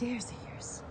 dares of yours.